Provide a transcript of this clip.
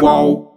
Whoa.